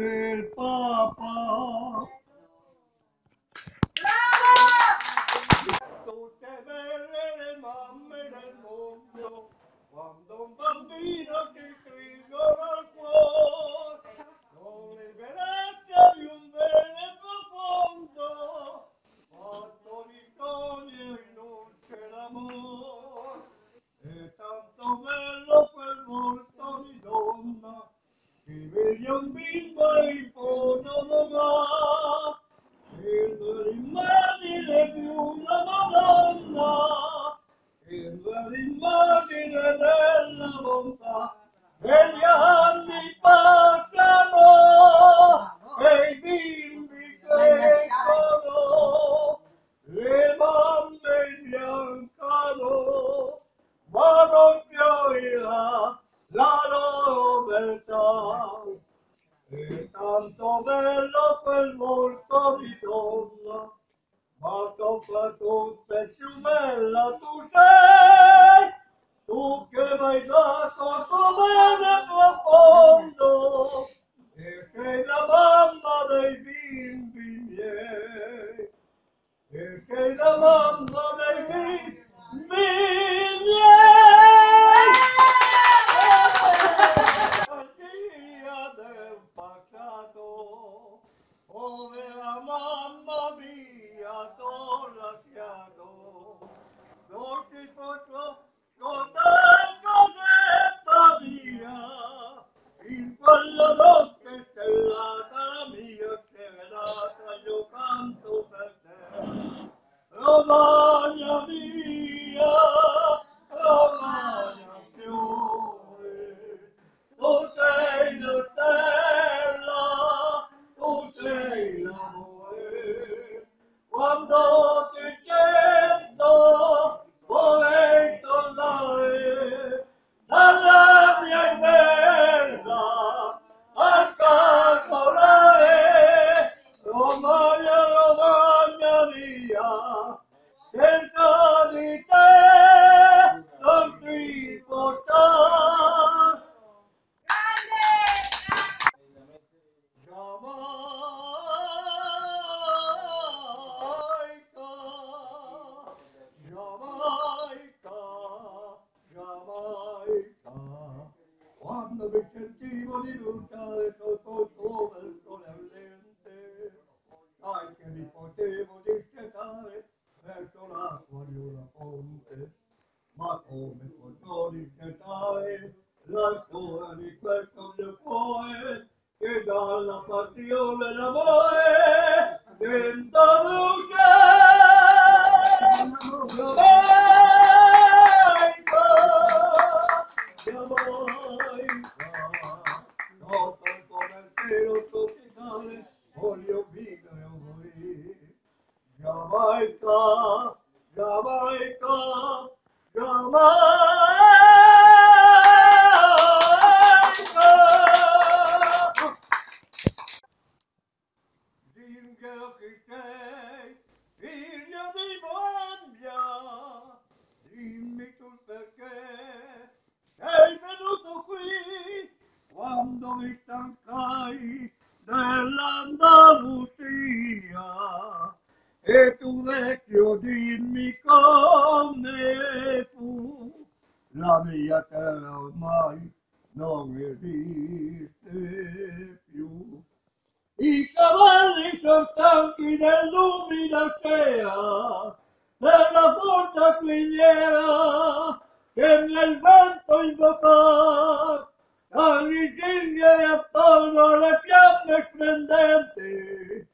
del Papa. ¡Bravo! Del cuando un bambino que crió al cuor. Con el verete y un verde profundo. E gli anni passano, e i bimbi crescono, le mamme imbiancano, ma non fiorirà la loro beltà. È tanto bello quel volto di donna, ma soprattutto è più bella tu sei, tu che mi hai dato bene profondo, e sei la mamma cuando te Hallelujah. mai dell'Andalusia e tu vecchio dimmi come fu. La mia terra ormai non esiste più. I cavalli sono stanchi dell'umida sera della forza quigliera che nel vento invocò ogni cinghia e attorno le fiamme splendenti,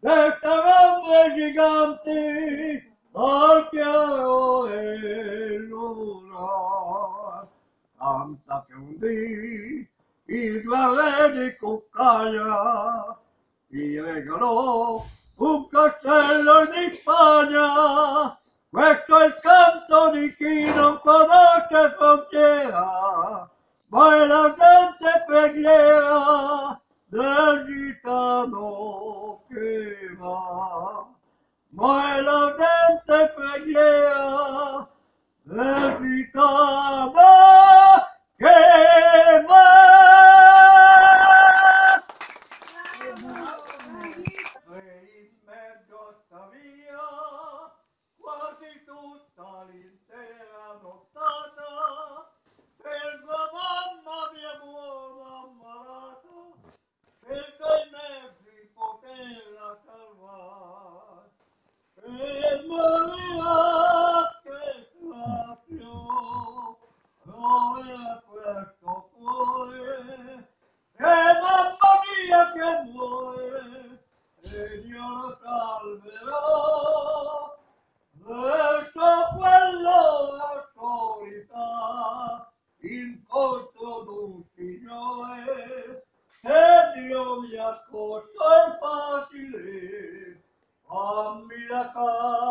le colombe giganti, al chiaro e luna. Canta Piondi, il re di Cuccaia, ti regalò un castello di Spagna. Questo è il canto di chi non conosce frontiera, mai înainte pe glea de gitano prima. Mai înainte pe glea de gitano prima. Vei mergi o stavia, quasi tutta l'interno. Oh.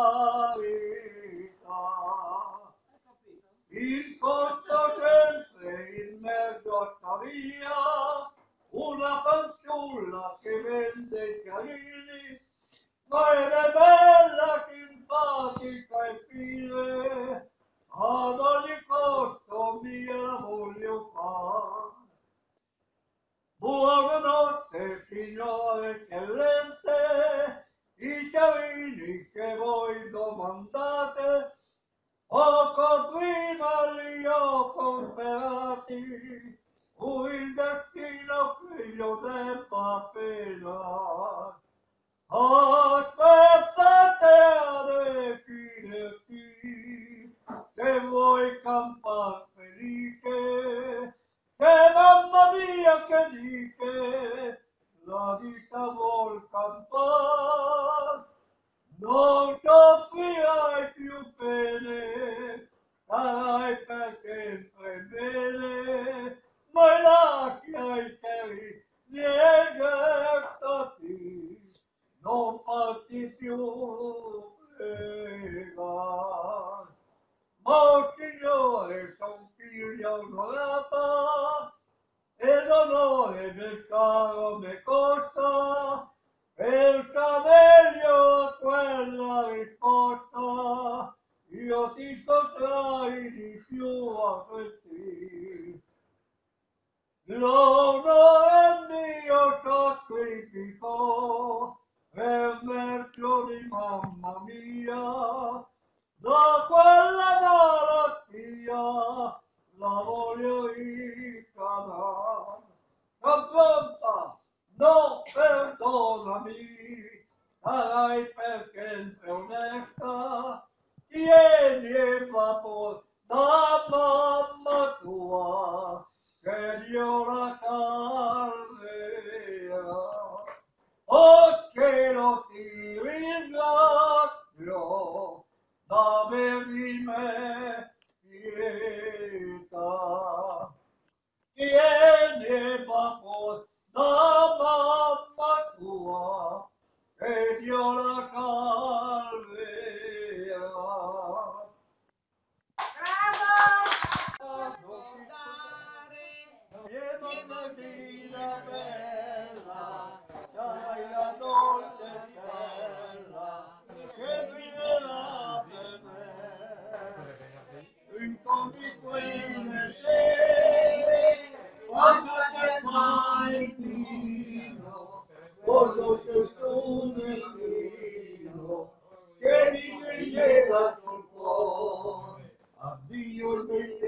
Don't fear, young. Hello. Cordilheira se a minha ordem